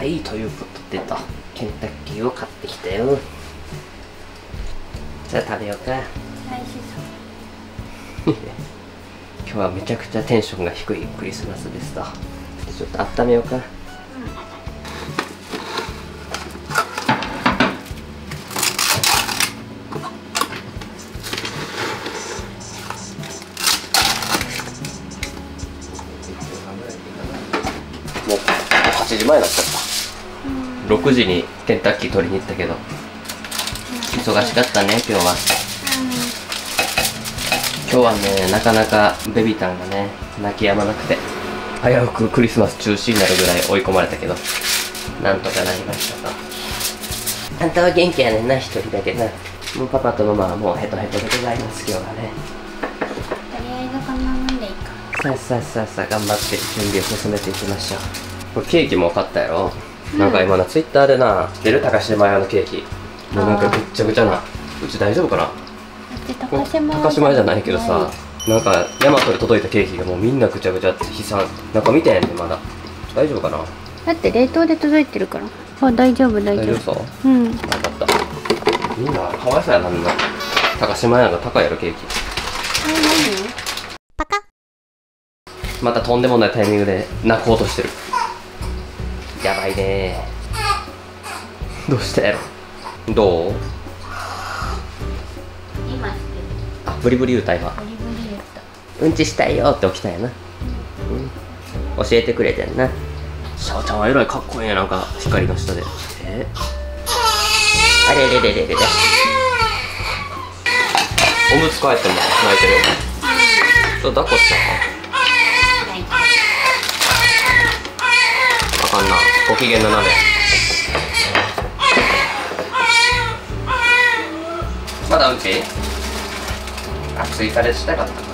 はいということでとケンタッキーを買ってきたよ。じゃあ食べようか。今日はめちゃくちゃテンションが低いクリスマスですと。ちょっと温めようか、6時にケンタッキー取りに行ったけど忙しかったね今日は。今日はねなかなかベビータンがね泣き止まなくて危うくクリスマス中止になるぐらい追い込まれたけどなんとかなりましたと。あんたは元気やねんな一人だけな。もうパパとママはもうヘトヘトでございます今日はね。とりあえずこんなもんでいいか。さあさあさあさあ頑張って準備を進めていきましょう。これケーキも買ったやろ、なんか今なツイッターでな出る？高島屋のケーキ。もうなんかぐっちゃぐちゃな。うち大丈夫かな？高島高島屋じゃないけどさなんかヤマトで届いたケーキがもうみんなぐちゃぐちゃって悲惨。なんか見てんねんまだ。大丈夫かな？だって冷凍で届いてるから。あ大丈夫大丈夫。大丈夫そう？うん。分かった。みんな。かわいそうやなみんな。高島屋なんか高いやろケーキ。またとんでもないタイミングで泣こうとしてるやばいね。どうしたやろ？どう？今してあブリブリ言うた今。るブリブリうんちしたいよって起きたんやな、うん、教えてくれてんな。シャオちゃんはえらいかっこいいやなんか光の下で。え？あれれれれれれ。おむつ替えても泣いてるちょっと抱っこしちかあんな。ご機嫌な鍋まだうんちあ追加でしたかった。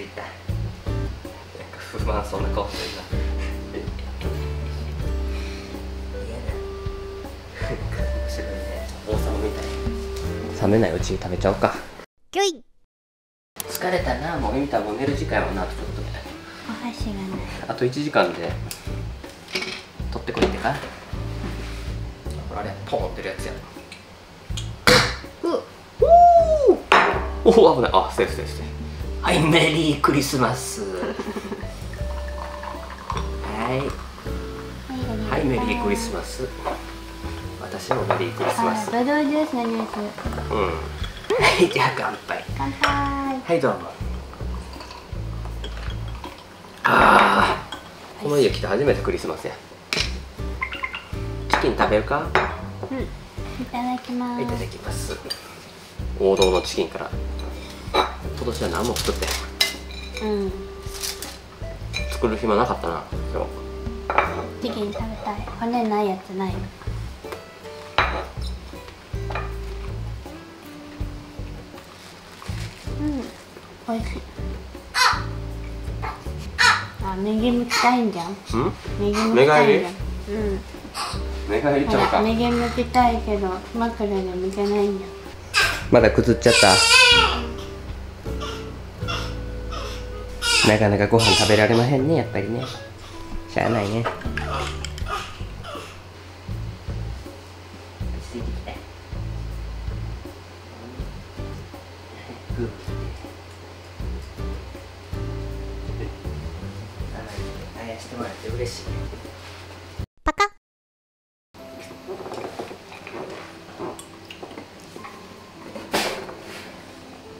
いた。なんか不満そうな。顔してるな冷めないうちに食べちゃおうか。キョイ疲れたな。もうみたもう寝る時間やもんなあとちょっと。でお箸がないあと1時間で。取ってこいってか。これあれポンってるやつや。おお危ない。あセーフセーフセーフはいメリークリスマス。はい。はいメリークリスマス。私もメリークリスマス。ブドウジュースのニュース。うん。はいじゃあ乾杯。乾杯。はいどうも。ああこの家来て初めてクリスマスや。チキン食べるか？うん。いただきます。いただきます。王道のチキンから。今年は何も作ってうん。作る暇なかったな今日。チキン食べたい骨ないやつない？うん。美味しい。あ右向きたいんじゃん。うん？右向きたいんじゃん。うん。寝返りちゃうか。右向きたいけど枕で向けないんじゃん。まだくずっちゃった？なかなかご飯食べられまへんねやっぱりね。しゃあないね。落ち着いてきて。グー。あやしてもらって嬉しい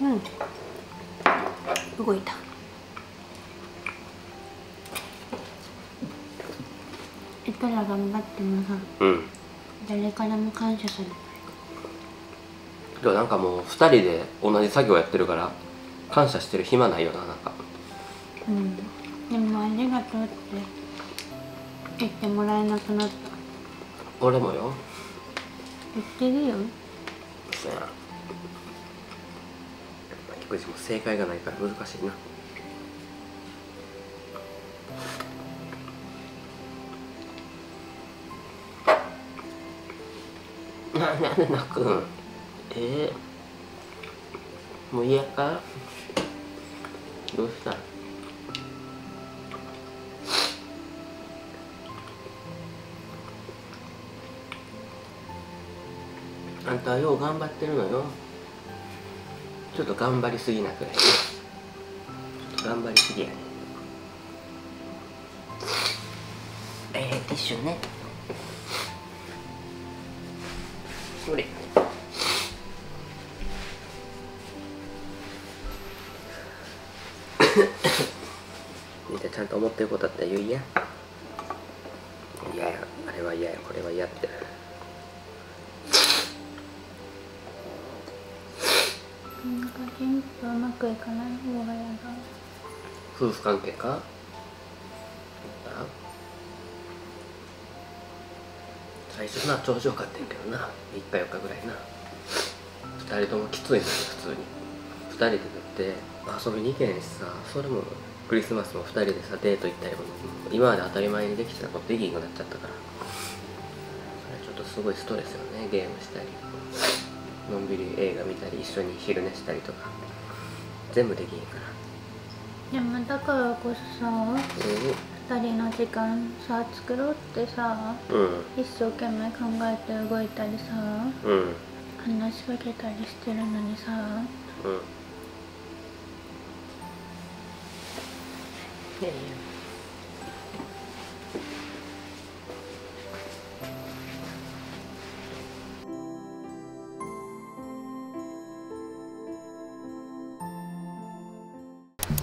うん。動いたら頑張ってもさうん。誰からも感謝されないでもなんかもう2人で同じ作業やってるから感謝してる暇ないよななんか。うん。でもありがとうって言ってもらえなくなった。俺もよ。言ってるよ。そうや。くじも正解がないから難しいなななんで泣くんえー、もう嫌か？どうした？あんたはよう頑張ってるのよ。ちょっと頑張りすぎなくらいね。ちょっと頑張りすぎやね。えー、ティッシュね。それ。みんなちゃんと思ってることだったら言うや。嫌や。あれは嫌や。これは嫌って。なんか全部うまくいかない方が嫌だ。夫婦関係か？最初な調子よかったんやけどな。3日4日ぐらいな。2人ともきついのよ普通に。2人で乗って遊びに行けへんしさ。それもクリスマスも2人でさデート行ったりも今まで当たり前にできてたことできなくなっちゃったから。それちょっとすごいストレスよねゲームしたり。のんびり映画見たり一緒に昼寝したりとか。全部できへんから。でもだからこそさ2人の時間さ作ろうってさうん。うん一生懸命考えて動いたりさうん話しかけたりしてるのにさうん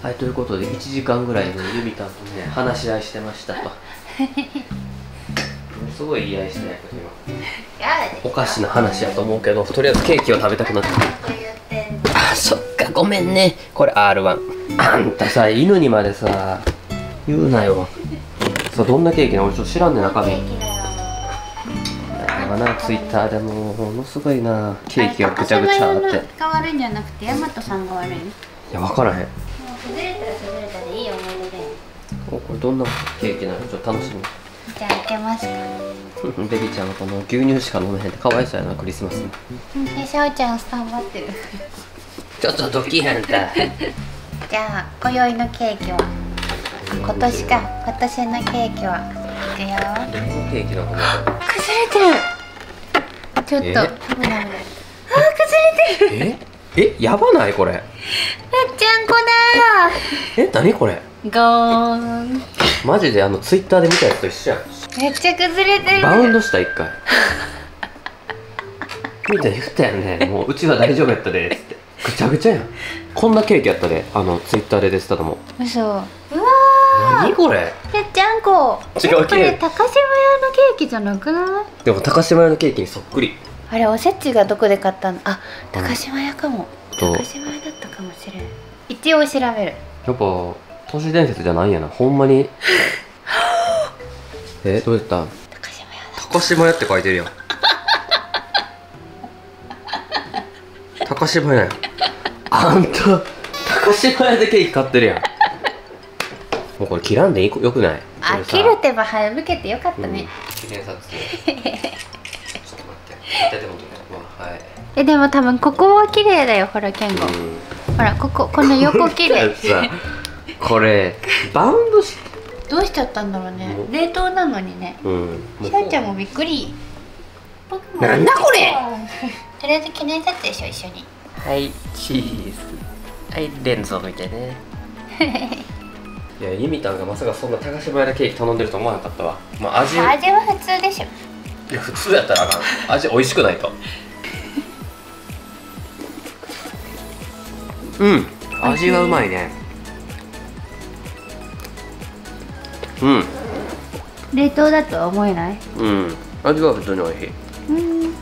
はい、ということで1時間ぐらいね、ユミタンとね、話し合いしてましたと。ものすごい言い合いしてないけど今。おかしな話やと思うけど、とりあえずケーキを食べたくなった。あ、そっか、ごめんね。これ R1。あんたさ、犬にまでさ、言うなよ。そう、どんなケーキなの？俺ちょっと知らんねん、中身。かな、ツイッターでも、ものすごいな、ケーキがぐちゃぐちゃあって。が悪いんじゃなくてヤマトさんが悪いいや、わからへん。おこれどんなケーキなの？ちょっと楽しみ。じゃあ開けますか。ベビちゃんはこの牛乳しか飲めへんってかわいそうやなクリスマス。にでしょうちゃんスタンバってる。ちょっとドキやんた。じゃあ今宵のケーキは？今年か。今年のケーキは？いくよ。レモンケーキの方が崩れてる。ちょっとえ？危ない危ない。あー崩れてる。え？え？やばないこれ。めっちゃんこえ？何これ？ーンマジであのツイッターで見たやつと一緒やん。めっちゃ崩れてる。バウンドした一回。みたい言ったやんね。もううちは大丈夫やったでっつって。ぐちゃぐちゃやん。こんなケーキやったであのツイッターで出てたのも。嘘。うわ何これ？ーめっちゃんこ。違うこれ高島屋のケーキじゃなくない？でも高島屋のケーキにそっくり。あれおせちがどこで買ったの？あ高島屋かも、そう高島屋だったかもしれん。一応調べる。やっぱ都市伝説じゃないんやな。ほんまに。え？どうやった？高島屋だ高島屋って書いてるやん。高島屋。やんあんた高島屋でケーキ買ってるやん。もうこれ切らんでいい？よくない？あ切る手ば省けてよかったうん。ね、記念撮影ちょっと待って。立ててもうはいえでも多分ここは綺麗だよほらケンゴ、うん。ほらこここの横綺麗。さこれバウンドしどうしちゃったんだろうね。冷凍なのにね。うんもしゃんちゃんもびっくり。なんだこれ。とりあえず記念撮影しよう一緒に。はいチーズ。はいレンズを見てね。いやユミタンがまさかそんな高島屋でケーキ頼んでると思わなかったわ。まあ味。味は普通でしょ。いや普通やったらあかん。味美味しくないと。うん味はうまいねうん。冷凍だとは思えない？うん。味は普通に美味しい。うん。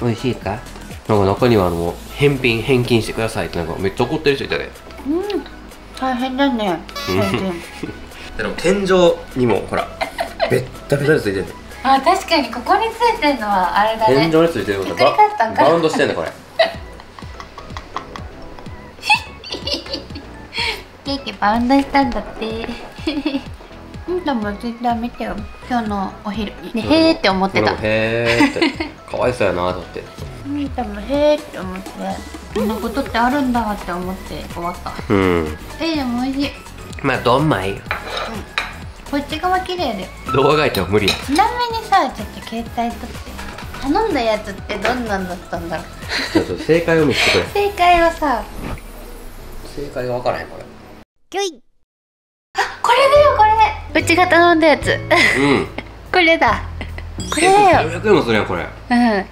美味しいか？なんか中にはあの返品返金してくださいってなんかめっちゃ怒ってる人いたで。うん。大変だね。うん。最近でも天井にもほらべったべたについてる。あ確かにここについてるのはあれだ天井ねについてること作り方がババウンドしてんねこれケーキバウンドしたんだって。うんでもツイッター見てよ。今日のお昼ねへーって思ってた。へーって。かわいそうやなと思って。うんでもへーって思って。こんなことってあるんだって思って終わった。うん。えでも美味しい。まあどんまいよ。こっち側綺麗で動画いても無理や。ちなみにさちょっと携帯取って。頼んだやつってどんなんだったんだろう。ちょっと正解を見せてくれ。正解はさ正解が分からへんこれキョイ。あこれだよこれ。うちが頼んだやつ。うん。これだ。これだよ。900円もするやんこれ。うん。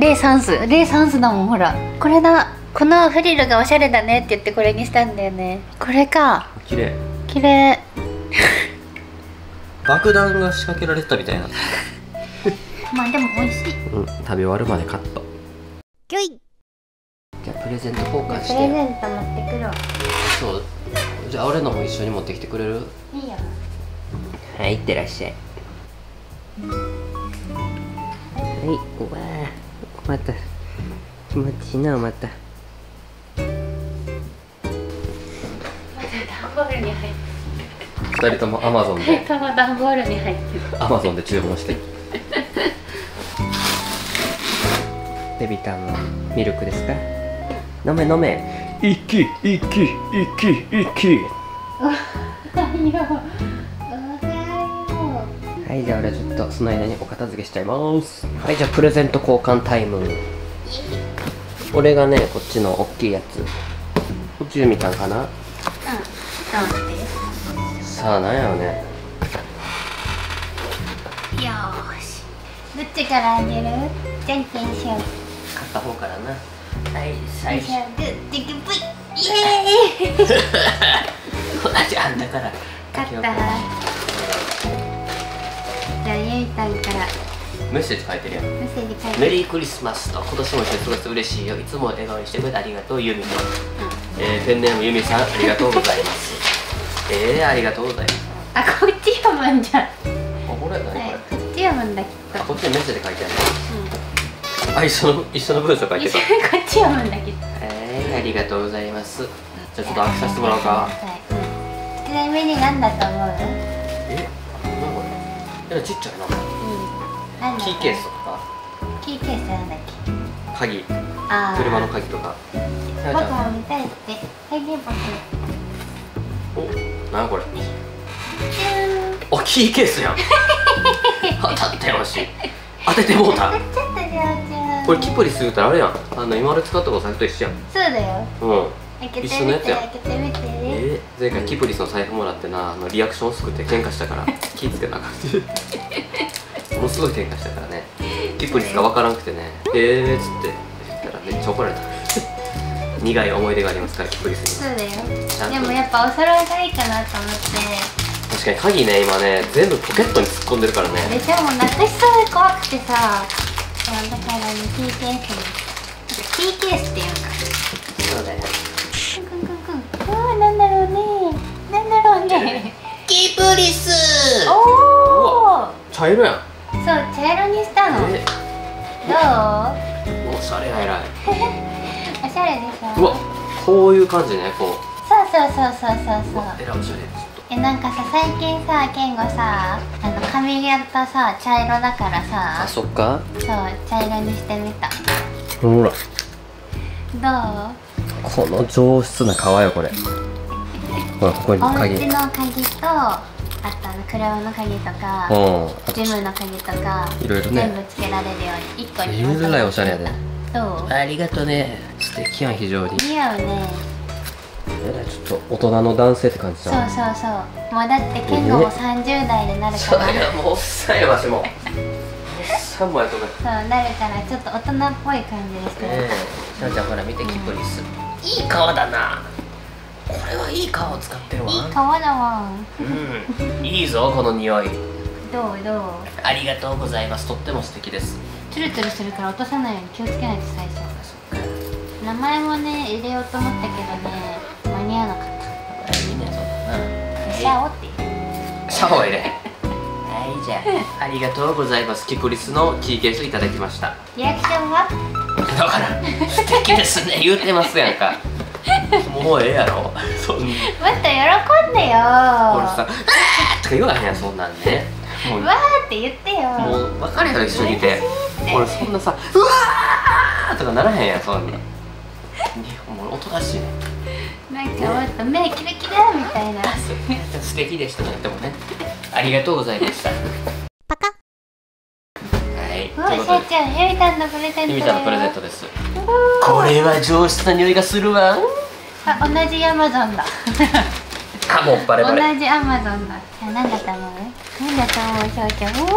レイサンスレイサンスだもんほら。これだこのフリルがおしゃれだねって言ってこれにしたんだよね。これか。綺麗。綺麗。爆弾が仕掛けられてたみたいな。まあでも美味しい。うん。食べ終わるまでカット。キョイ。じゃあプレゼント交換プして。レゼント持ってくるわ。そうじゃあ俺のも一緒に持ってきてくれる？いいよ。はいいってらっしゃい。はいうわーまた。気持ちいいなまた段ボールに入っ二人ともアマゾンてでこの段ボールに入ってる。アマゾンで注文して。ベビタンのミルクですか？飲め飲め一気一気一気一気おはよ。うおはよはいじゃあ俺ちょっとその間にお片付けしちゃいます。はいじゃあプレゼント交換タイム。俺がねこっちの大きいやつ。こっちみたんかな？ううんさあなんやろね。よーし。どっちからあげる。じゃんけんしよう。買った方からなはい最初。イ。イエーイ。同じあんだから勝った。じゃあゆいたんから。メッセージ書いてるやん。メッセージ書いて。メリークリスマスと今年も一緒に過ごすと嬉しいよ。いつも笑顔にしてくれてありがと。うユミと、えーペンネームユミさんありがとうございます。えー、ありがとうございます。あこっち読むんじゃん。あこれ何これ、はいこっち読むんだきっと。あこっちにメッセージ書いてある。うんあ一緒の一緒の文章書いてた。一緒にこっち読むんだけど。えー、ありがとうございます。じゃあちょっと開けさせてもらおうか。ちなみに何だと思う？え何これ？えちっちゃいな。何だキーケースとか？キーケースなんだっけ？鍵。あー。車の鍵とか。僕も見たいって。はいね僕。お何これ？あキーケースやん。当たったよし当ててもうたこれキプリス言うたらあれやん。あの今まで使ったことさと一緒やん。そうだよ。うん。開けてみ一緒のやつや。て開けてみて。えー、前回キプリスの財布もらってなあのリアクション薄くて喧嘩したから 気ぃつけなあかんものすごい喧嘩したからね。キプリスが分からんくてね。えーっつって。言ったらめっちゃ怒られた。苦い思い出がありますからキプリスにそうだよ。でもやっぱお揃いがいいかなと思って。確かに鍵ね今ね全部ポケットに突っ込んでるからね。でもうなくしそうで怖くてさそうだからねキーケースにキーケースっていうのかそうだよくんくんくんなんだろうねなんだろうねキプリス。おお茶色やん。そう茶色にしたの。どう？えおしゃれやえらいおしゃれでしょ。うわこういう感じねこそうそうそうそうそうう。そうえらいおしゃれ。えなんかさ最近さ健吾さあの髪型さ茶色だからとあさそっか。そう茶色にしてみた。ほらどう？この上質な革よこれ。ほらここにお鍵家の鍵とあとあの車の鍵とかうん。あジムの鍵とかいろいろね。全部つけられるよ。うに一個にえらいおしゃれやで。どう？ありがとね。素敵やん非常に。似合うねちょっと大人の男性って感じそうだそうそう。もうだって健吾も30代になるからいやもうおっさんやわしもおっさんもやとねそうなるからちょっと大人っぽい感じですねええ。しゃんちゃんほら見てキプリス。いい革だな。これはいい革を使ってるわ。いい顔だわ。うん。いいぞこの匂い。どうどう？ありがとうございます。とっても素敵です。ツルツルするから落とさないように気をつけないと最初。名前もね入れようと思ったけどね。間に合わなかっみんなそうだなたシャオって。シャワー入れ。はいじゃあありがとうございます。キプリスのキーケースいただきました。リアクションは？だから素敵ですね。言うてますやんか。もうええやろ。そんな。もっと喜んでよ。俺さ「あー!」とか言わへんやんそんなんね。もうわーって言ってよ。もう分かれへんよ一緒にいて。俺そんなさ「うわー!」とかならへんやんそんな。んもうおとなしいねなんかもっと目キラキラみたいな。素敵でしたとってもね。ありがとうございました。パカはい。おしということでょうちゃんゆみたんのプレゼントゆみたんのプレゼントです。これは上質な匂いがするわ。あ同じアマゾンだ。あもうバレバ同レじアマゾンだ。あ何だと思う？何だと思うしょうちゃん？おおおお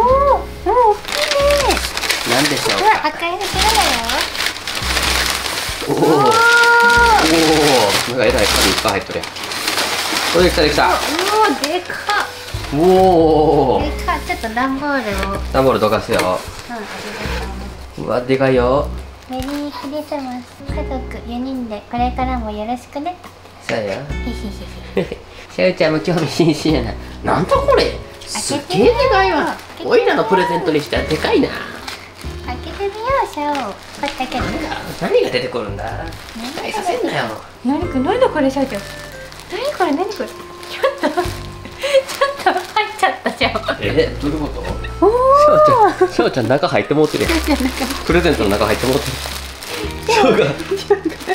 大きいね。なんでしょうわ赤い袋だよ。おおなんかえらい紙いっぱい入っとるやん。おできたできた。おおでかっ。おおでかっ。ちょっと段ボールを。ダンボールどかすよ。うんう。うわでかいよ。メリークリスマス家族4人でこれからもよろしくね。そうよ ひひひひ。しゃうちゃんも興味津々やな。なんだこれ。すっげえでかいわ。おいらのプレゼントにしたらでかいなようシャオこれだけ何が出てくるんだ？期待させんなよ。何これ？何だこれ？シャオちゃん。何これ？何これ？ちょっとちょっと入っちゃったじゃん。え？どういうこと？おおしゃうちゃん中入ってもうてるプレゼントの中入ってもうてる。しゃうが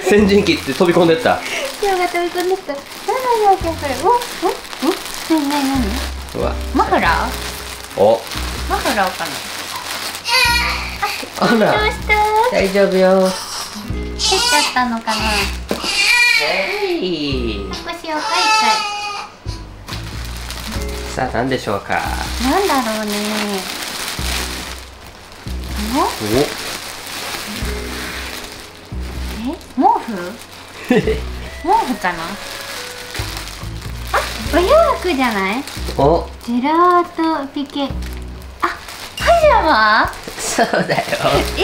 先陣切って飛び込んでった。シャオが飛び込んでった。何だこれこれ？お？お？お何？何？何？うわ。マフラー？お。マフラーかな？あら。どうした。大丈夫よ。減っちゃったのかな。かいさあ何でしょうか。なんだろうね。お。え毛布？毛布かな？あお洋服じゃない？お。ジェラートピケ。あパジャマそうだよ。え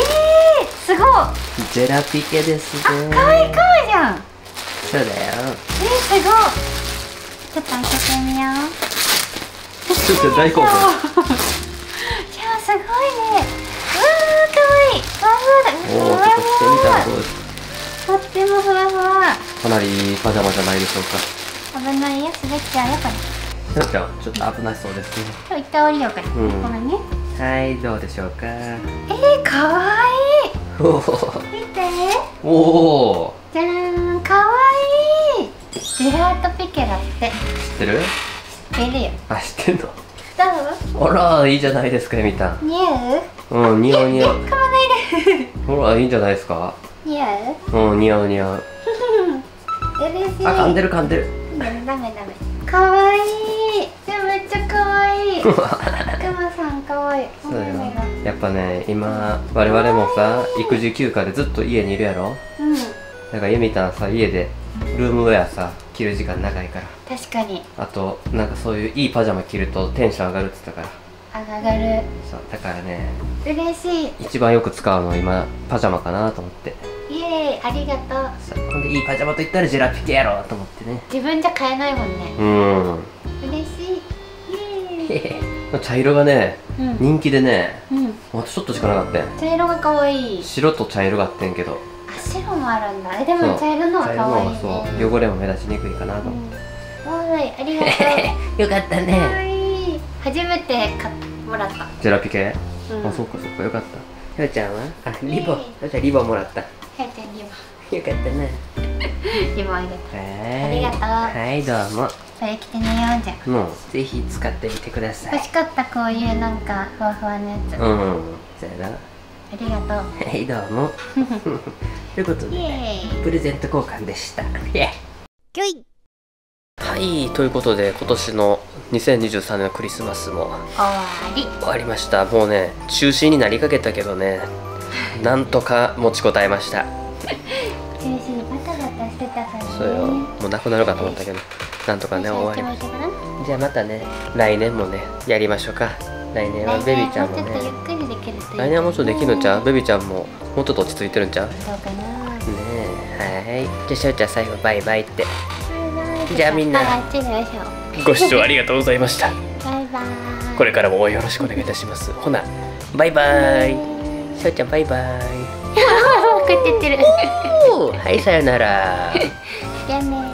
ー、すごい。あジェラピケですね。かわいいかわいいじゃん。そうだよ。えー、すごい。ちょっと開けてみよう。ちょっと大興奮。いやすごいね。うわーかわいい。ふわふわだおおちょっとしてみたらどうですか?とってもふわふわ。かなりパジャマじゃないでしょうか。危ないよ滑っちゃう。よこれちゃんちょっと危なそうですね。ちょっと一旦降りようか。ね、うん。ごめんねはいどうでしょうか？えー、かわいい。見て。おおじゃーんかわいい。ジェラートピケだって。知ってる？知ってるよ。あ知ってんの？どあらいいじゃないですかみたう似合う？うん似合う似合う。買わないで。ほらいいんじゃないですか？似合う？うん似合う似合う。嬉しい。あ噛んでる噛んでる。ダメダメダメかわい。いめっちゃかわい。いくまさんかわい。いそうよ。お目目が。やっぱね今我々もさ育児休暇でずっと家にいるやろ？うん。だからゆみたんさ家でルームウェアさ着る時間長いから。確かに。あとなんかそういういいパジャマ着るとテンション上がるって言ったから。上がる。そうだからね嬉しい。一番よく使うのは今パジャマかなと思ってイエーイありがとう。そうほんでいいパジャマと言ったらジェラピケやろと思ってね。自分じゃ買えないもんね。うん。嬉しい。イエーイ。茶色がねうん。人気でねうん。あとちょっとしかなかったん茶色がかわい。い白と茶色があってんけど。あ白もあるんだ。えでも茶色のはかわいいね。そう。汚れも目立ちにくいかなとう思って、ん。わーいありがとう。よかったかわいい。初めて買ってもらった。ジェラピケ、うん。あそうかそうかよかった。ひょうちゃんは？あリボ。ひょうちゃんリボンもらったよはやちゃんリボンかったね。リボンありがとうはありがとう。はいどうも。これ着てみようじゃん。もうぜひ使ってみてください。欲しかったこういうなんかふわふわのやつ、あうん。そうやな。りがとう。はいどうも。ということイでプレゼント交換でした。イエイ。はいということで今年の2023年のクリスマスも終わり。終わりました。もうね中止になりかけたけどねなんとか持ちこたえました。バタバタしてたからね。そうよ。もうなくなるかと思ったけど。なんとかね終わりじゃあまたね来年もねやりましょうか。来年はベビーちゃんもね。来年はもうちょっとできるのちゃう？ベビビーちゃんももうちょっと落ち着いてるんちゃう？ねどうかな。え。はい。じゃあしょうちゃん最後バイバイって。バイバイ。じゃあみんなご視聴ありがとうございました。バイバイ。これからも応援よろしくお願いいたします。ほなバイバイしょうちゃんバイバイ。こうやって言ってる。はいさよなら。じゃあねはい